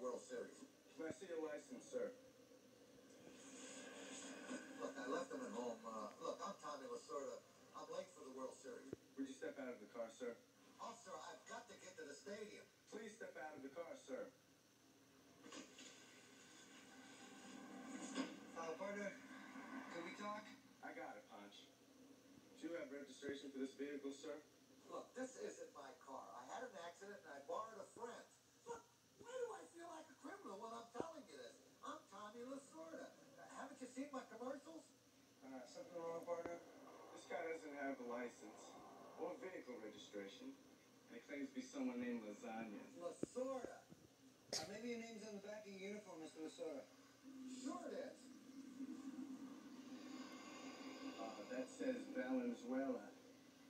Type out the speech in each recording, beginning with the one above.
World Series. Can I see your license, sir? Look, I left them at home. Uh, look, I'm Tommy Lasorda. I'm late for the World Series. Would you step out of the car, sir? Officer, I've got to get to the stadium. Please step out of the car, sir. Uh, partner, can we talk? I got it, Ponch. Do you have registration for this vehicle, sir? Look, this isn't my car. I had an accident and I borrowed a friend's. Look, why do I feel like a criminal when I'm telling you this? I'm Tommy Lasorda. Uh, haven't you seen my commercials? Uh, something wrong, partner? This guy doesn't have a license or vehicle registration, and he claims to be someone named Lasagna. Lasorda. Uh, maybe your name's on the back of your uniform, Mr. Lasorda. Sure it is. Uh, that says Valenzuela.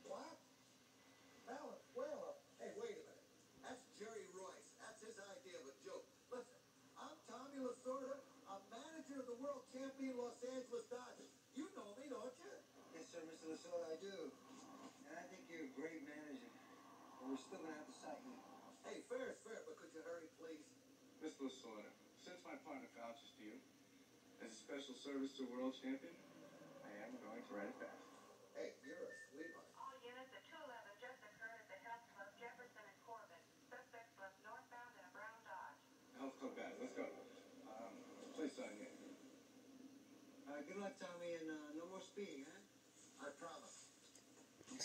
What? Valenzuela? Hey, wait a minute. That's Jerry Reuss. That's his idea of a joke. Listen, I'm Tommy Lasorda. I'm manager of the world champion Los Angeles Yes, sir, I do. And I think you're a great manager. But we're still gonna have to cite you. Hey, fair is fair, but could you hurry, please? Mr. Lasorda, since my partner vouches to you, as a special service to a world champion, I am going to write it back. Hey, you're a sweetheart. All units at 211 just occurred at the Health Club Jefferson and Corbin. Suspects left northbound in a brown Dodge. Health club guys, let's go. Um, please sign in. Uh, good luck, Tommy, and uh, no more speeding, huh? I promise.